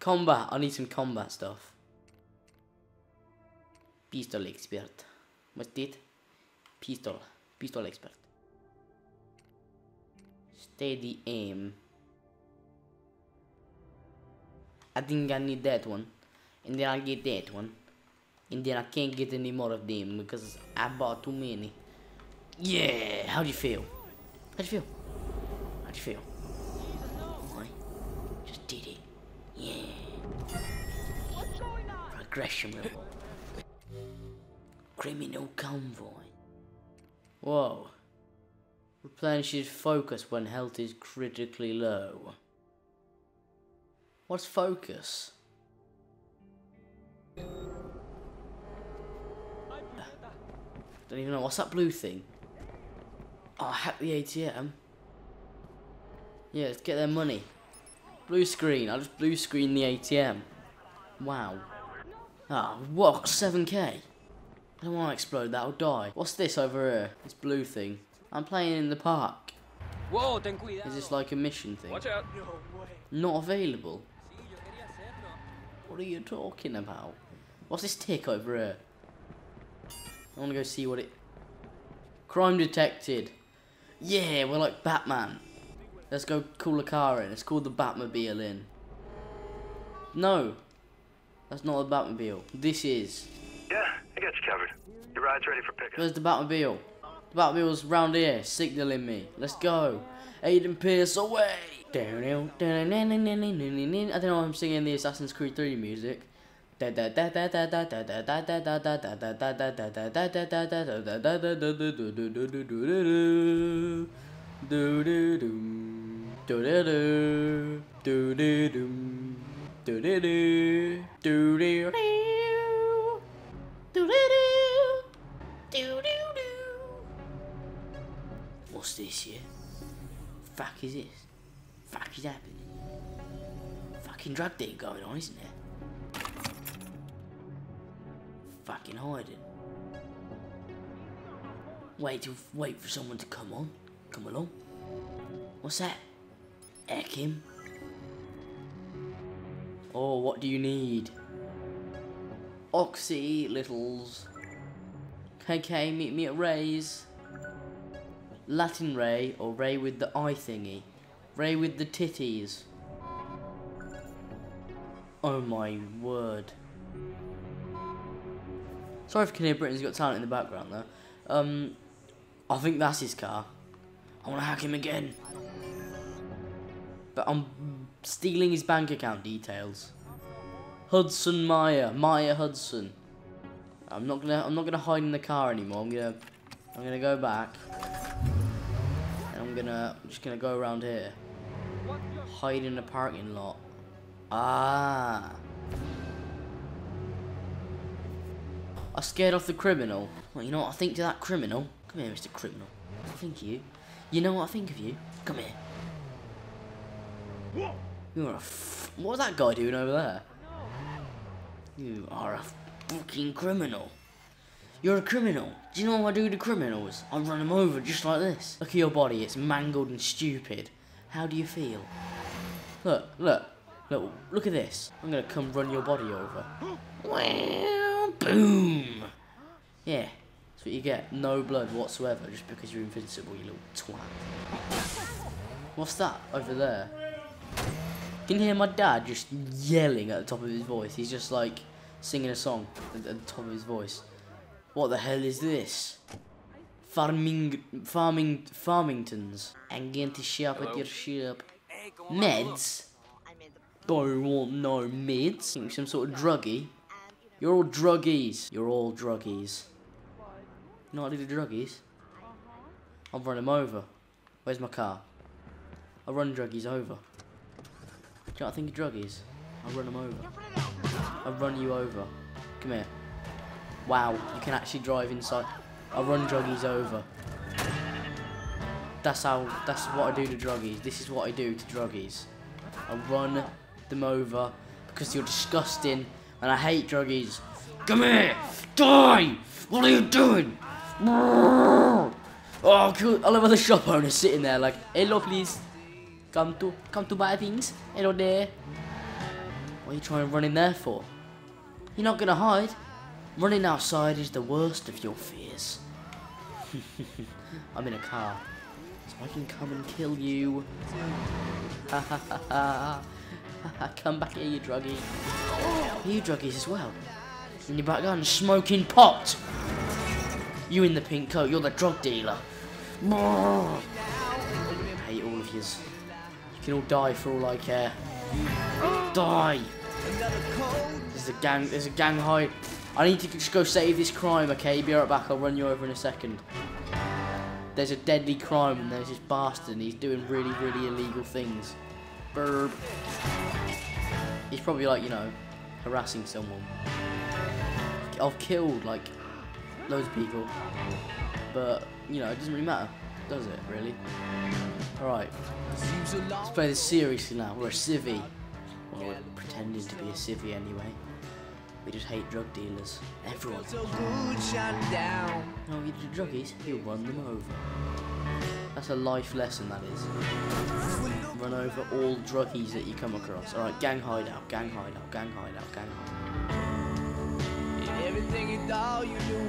Combat. I need some combat stuff. Pistol expert. What's that? Pistol. Pistol expert. Steady aim. I think I need that one. And then I'll get that one. And then I can't get any more of them because I bought too many. Yeah, how do you feel? How do you feel? How do you feel? Reward. Criminal convoy. Whoa. Replenishes focus when health is critically low. What's focus? Don't even know. What's that blue thing? Oh, hack the ATM. Yeah, let's get their money. Blue screen. I'll just blue screen the ATM. Wow. Ah, what? 7k? I don't want to explode that, I'll die. What's this over here? This blue thing. I'm playing in the park. Whoa, ten cuidado. Is this like a mission thing? Watch out. Not available. What are you talking about? What's this tick over here? I want to go see what it... Crime detected. Yeah, we're like Batman. Let's go call a car in. It's called the Batmobile in. No. That's not the Batmobile. This is. Yeah, I got you covered. Your ride's ready for pickup. Where's the Batmobile? The Batmobile's round here, signaling me. Let's go. Aiden Pearce away. I don't know why I'm singing the Assassin's Creed 3 music. What's this here? Fuck is this? Fuck is happening? Fucking drug deal going on, isn't there? Fucking hiding. Wait to wait for someone to come on. Come along. What's that? Heck him. Oh, what do you need? Oxy Littles. KK, meet me at Ray's. Latin Ray or Ray with the eye thingy? Ray with the titties. Oh my word. Sorry if hear Britain's Got Talent in the background though. Um, I think that's his car. I want to hack him again. But I'm stealing his bank account details. Hudson Meyer, Meyer Hudson. I'm not gonna, I'm not gonna hide in the car anymore. I'm gonna, I'm gonna go back. And I'm gonna, I'm just gonna go around here. Hide in the parking lot. Ah. I scared off the criminal. Well, you know what I think to that criminal? Come here, Mr. Criminal. I think you. You know what I think of you? Come here. You're a f What's that guy doing over there? You are a fucking criminal. You're a criminal. Do you know what I do to criminals? I run them over just like this. Look at your body, it's mangled and stupid. How do you feel? Look, look, look, look at this. I'm gonna come run your body over. Well, boom. Yeah, that's what you get. No blood whatsoever just because you're invincible, you little twat. What's that over there? You can hear my dad just yelling at the top of his voice. He's just like singing a song at, the top of his voice. What the hell is this? Farming, farming, Farmingtons. I'm going to shop at your shop. Meds? Don't want no meds. Think Some sort of druggie. You're all druggies. You're all druggies. Not know what I do to druggies? I'll run them over. Where's my car? I'll run druggies over. Do you know what I think of druggies? I'll run them over. I'll run you over. Come here. Wow, you can actually drive inside. I'll run druggies over. That's how, that's what I do to druggies. This is what I do to druggies. I run them over because you're disgusting and I hate druggies. Come here! Die! What are you doing? Oh, cool. I love how the shop owner's sitting there like, hello please. Come to, come to buy things. Hello there. What are you trying to run in there for? You're not gonna hide. Running outside is the worst of your fears. I'm in a car, so I can come and kill you. Ha ha ha. Come back here, you druggie. You druggies as well. In your back garden smoking pot. You in the pink coat, you're the drug dealer. I hate all of yous. You can all die for all I care. Die! There's a gang, there's a gang hide. I need to just go save this crime, okay? Be right back, I'll run you over in a second. There's a deadly crime and there's this bastard and he's doing really, really illegal things. Burp. He's probably like, you know, harassing someone. I've killed like loads of people, but you know, it doesn't really matter, does it? Really? All right, let's play this seriously now. We're a civvy. Well, we're pretending to be a civvy anyway. We just hate drug dealers. Everyone. No, you do druggies, you run them over. That's a life lesson, that is. Run over all druggies that you come across. Alright, gang hideout, gang hideout, gang hideout, gang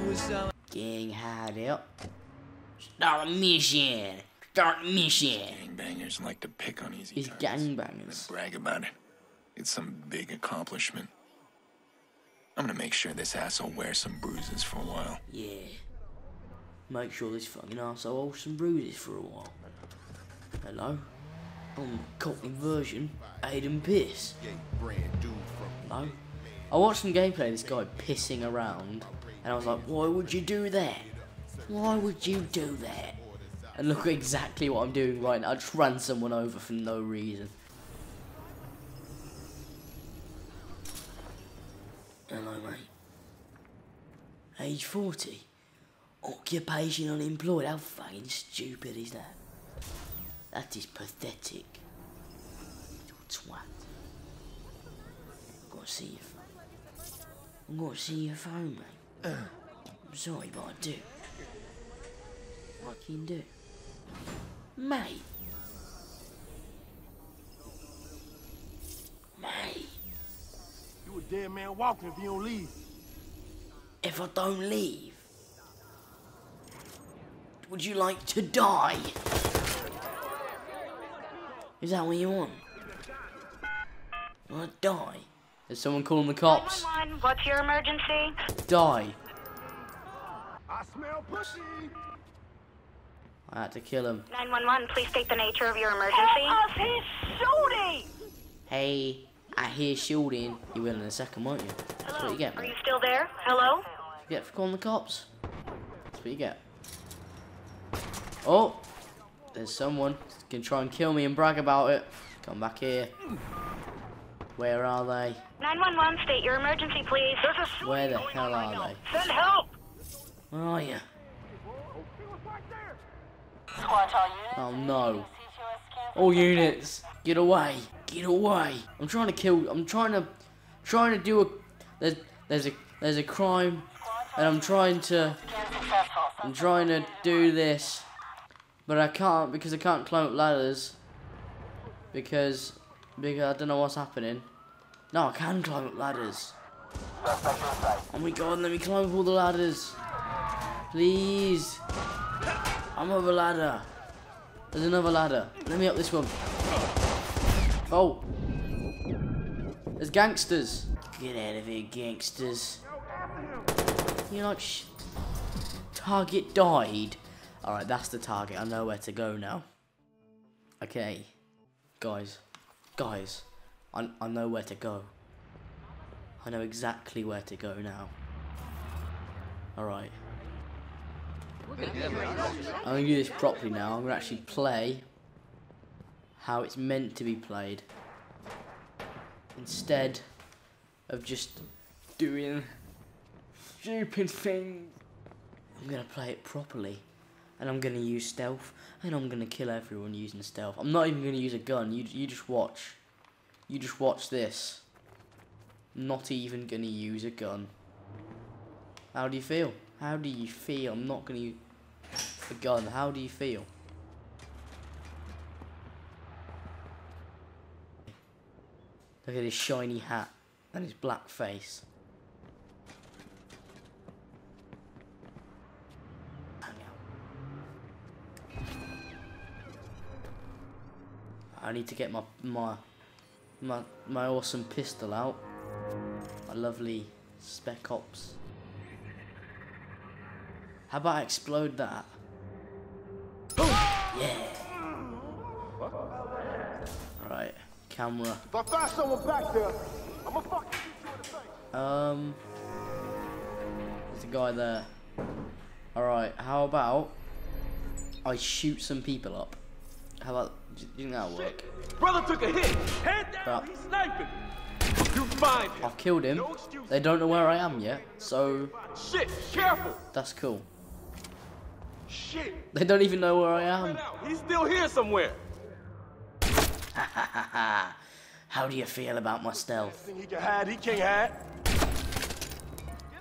hideout. Gang hideout. Start a mission. Start a mission. Gangbangers like to pick on easy These targets. gangbangers. Brag about it. It's some big accomplishment. I'm gonna make sure this asshole wears some bruises for a while. Yeah. Make sure this fucking asshole holds some bruises for a while. Hello? I'm Cockney version, Aiden Piss. Hello? I watched some gameplay of this guy pissing around, and I was like, why would you do that? Why would you do that? And look exactly what I'm doing right now. I just ran someone over for no reason. Hello, mate. Age 40. Occupation unemployed. How fucking stupid is that? That is pathetic. You twat. Gonna see your phone. I'm gonna see your phone, mate. I'm sorry, but I do. What can you do? Mate. Mate. You a dead man walking if you don't leave. If I don't leave, would you like to die? Is that what you want? You want to die? Is someone calling the cops? 911, what's your emergency? Die. I smell pussy. I had to kill him. 911, please state the nature of your emergency. Us, he's shooting! Hey, I hear shooting. You will in a second, won't you? That's what you get, Are you still there? Hello? You get for calling the cops. That's what you get. Oh, there's someone who's gonna try and kill me and brag about it. Come back here. Where are they? 911, state your emergency, please. There's a Where the hell are they? Send help! Where are you? Oh, Squad all units. Oh no. CTOS scan for All units, get away. Get away. I'm trying to kill I'm trying to trying to do a there's there's a there's a crime and I'm trying to. I'm trying to do this but I can't because I can't climb up ladders because because I don't know what's happening. No, I can climb up ladders. Oh my god, let me climb up all the ladders. Please. I'm up a ladder. There's another ladder. Let me up this one. Oh. There's gangsters. Get out of here, gangsters. You're like, sh- target died. Alright, that's the target. I know where to go now. Okay. Guys. Guys. I, I know where to go. I know exactly where to go now. Alright. I'm gonna do this properly now. I'm gonna actually play how it's meant to be played instead of just doing stupid things. I'm gonna play it properly and I'm gonna use stealth and I'm gonna kill everyone using stealth. I'm not even gonna use a gun. You you just watch. You just watch this. Not even gonna use a gun. How do you feel? How do you feel? I'm not gonna use a gun. How do you feel? Look at his shiny hat. And his black face. I need to get my my my my awesome pistol out. My lovely spec ops. How about I explode that? yeah. Right, camera. If I find someone back there, I'ma fucking shoot you in the face. Um, there's a guy there. Alright, how about I shoot some people up? How about, do you think that'll work? Brother took a hit. Head down. He's sniping. You find him. I've killed him. They don't know where I am yet, so Shit. Careful. that's cool. Shit. They don't even know where I am. He's still here somewhere. How do you feel about my stealth? He can hide, he can't hide.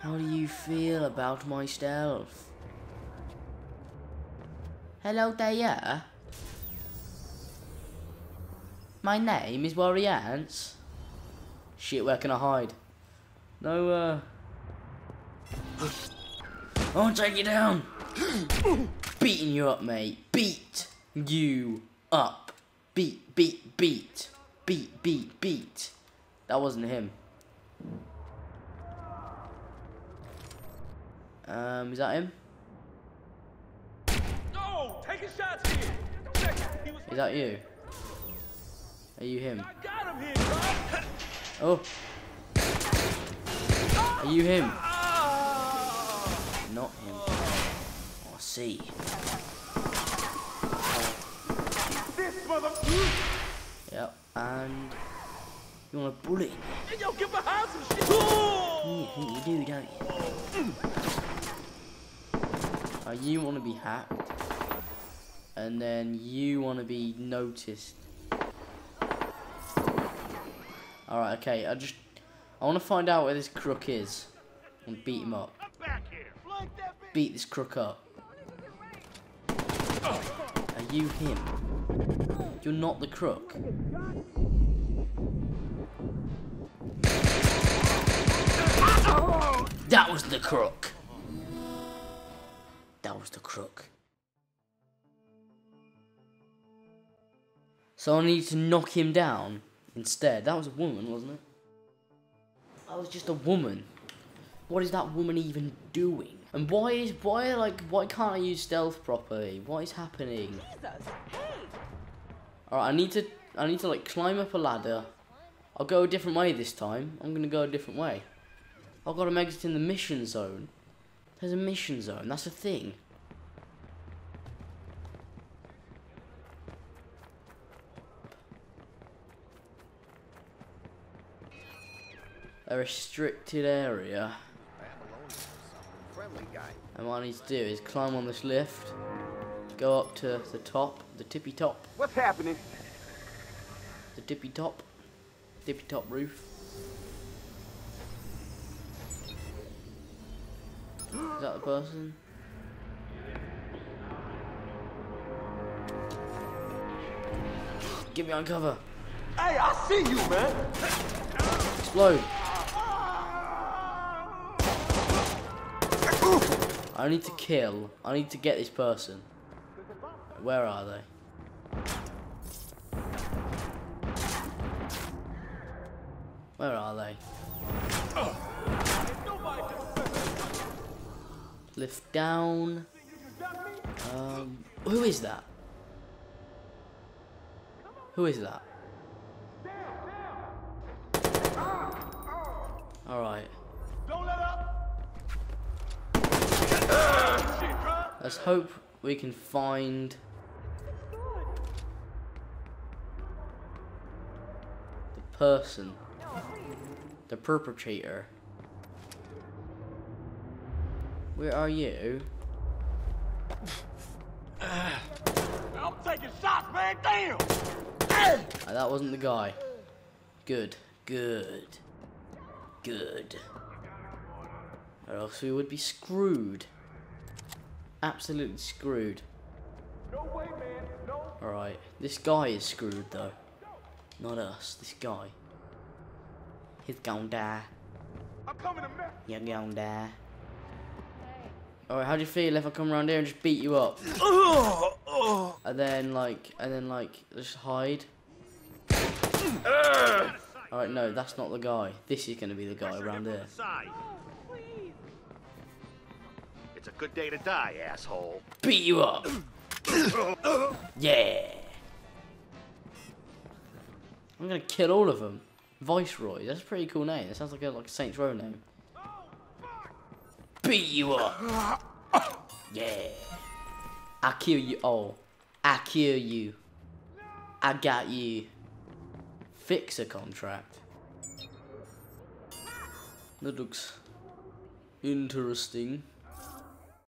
How do you feel about my stealth? Hello there. My name is Warriors. Shit, where can I hide? No, uh... I want to take you down! Beating you up, mate. Beat you up. Beat, beat, beat. Beat, beat, beat. That wasn't him. Um, is that him? No. Taking shots here. Check it. He was. Is that you? Are you him? Him. Oh. Are you him? Ah. Not him. See. Yep. And you want a bullet in you? Hey, yo, get behind some shit. You think you do, don't you? Uh, you want to be hacked, and then you want to be noticed. All right. Okay. I just I want to find out where this crook is and beat him up. Back here. Flank that bitch. beat this crook up. Are you him? You're not the crook. That was the crook. That was the crook. So I need to knock him down instead. That was a woman, wasn't it? That was just a woman. What is that woman even doing? And why is why like why can't I use stealth properly? What is happening? Alright, I need to I need to like climb up a ladder. I'll go a different way this time. I'm gonna go a different way. I've got to exit in the mission zone. There's a mission zone, that's a thing. A restricted area. And what I need to do is climb on this lift, go up to the top, the tippy top, What's happening? the tippy top, tippy top roof. Is that the person? Get me on cover. Hey, I see you, man. Explode. I need to kill. I need to get this person. Where are they? Where are they? Lift down. Um, who is that? Who is that? Alright. Don't let up. Let's hope we can find the person, the perpetrator. Where are you? I'm taking shots, man. Damn. Ah, that wasn't the guy. Good, good, good. Or else we would be screwed. Absolutely screwed. No way, man. No. Alright, this guy is screwed though. Not us, this guy. He's gonna die. I'm coming to mess. You're gonna die. Alright, how do you feel if I come around here and just beat you up? and then like, and then like, just hide? Uh. Alright, no, that's not the guy. This is gonna be the guy around here. It's a good day to die, asshole. Beat you up! yeah! I'm gonna kill all of them. Viceroy, that's a pretty cool name. That sounds like a like a Saints Row name. Beat you up! Yeah! I kill you all. I kill you. I got you. Fixer contract. That looks interesting.